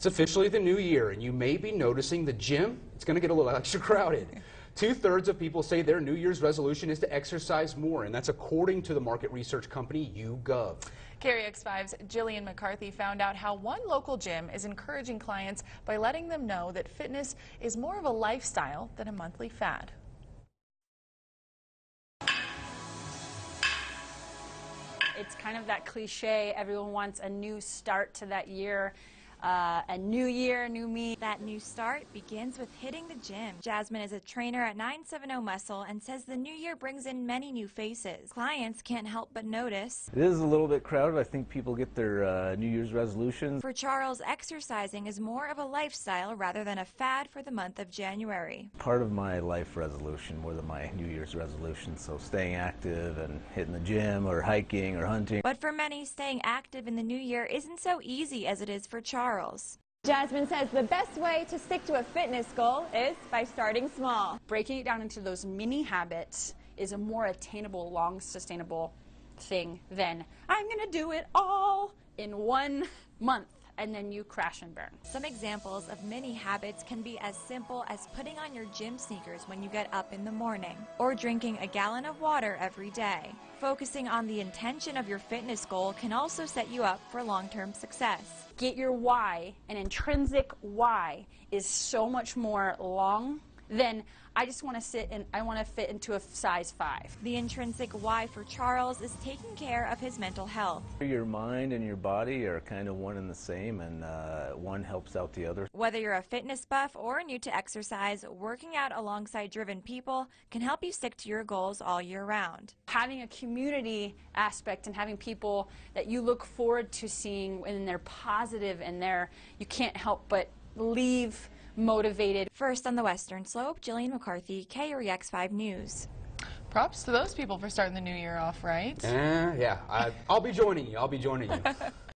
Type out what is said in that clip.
It's officially the new year, and you may be noticing the gym, it's going to get a little extra crowded. Two thirds of people say their New Year's resolution is to exercise more, and that's according to the market research company YouGov. KREX5's Jillian McCarthy found out how one local gym is encouraging clients by letting them know that fitness is more of a lifestyle than a monthly fad. It's kind of that cliche, everyone wants a new start to that year. Uh, a new year, new me. That new start begins with hitting the gym. Jasmine is a trainer at 970 Muscle and says the new year brings in many new faces. Clients can't help but notice. It is a little bit crowded. I think people get their uh, New Year's resolutions. For Charles, exercising is more of a lifestyle rather than a fad for the month of January. Part of my life resolution more than my New Year's resolution, so staying active and hitting the gym or hiking or hunting. But for many, staying active in the new year isn't so easy as it is for Charles. Jasmine says the best way to stick to a fitness goal is by starting small. Breaking it down into those mini habits is a more attainable, long sustainable thing than I'm going to do it all in one month and then you crash and burn. Some examples of mini habits can be as simple as putting on your gym sneakers when you get up in the morning, or drinking a gallon of water every day. Focusing on the intention of your fitness goal can also set you up for long-term success. Get your why, an intrinsic why, is so much more long then I just want to sit and I want to fit into a size 5. The intrinsic why for Charles is taking care of his mental health. Your mind and your body are kind of one and the same and uh, one helps out the other. Whether you're a fitness buff or new to exercise, working out alongside driven people can help you stick to your goals all year round. Having a community aspect and having people that you look forward to seeing and they're positive and they're you can't help but leave motivated. First on the Western Slope, Jillian McCarthy, KREX 5 News. Props to those people for starting the new year off right. Uh, yeah, I, I'll be joining you. I'll be joining you.